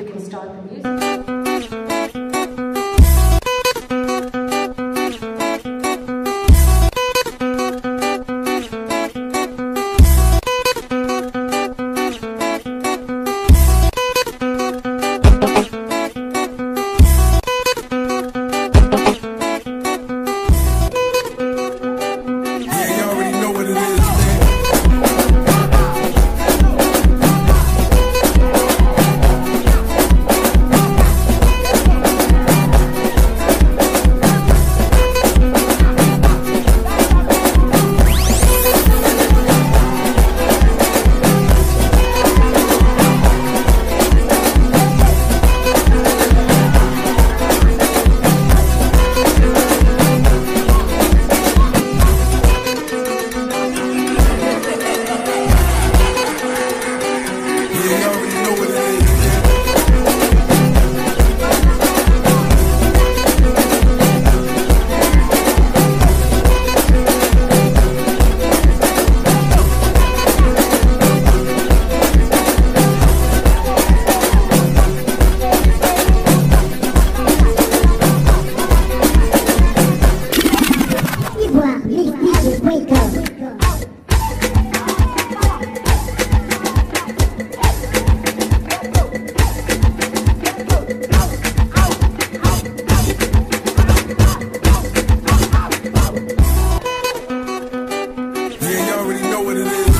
we can start the music. You already know what it is.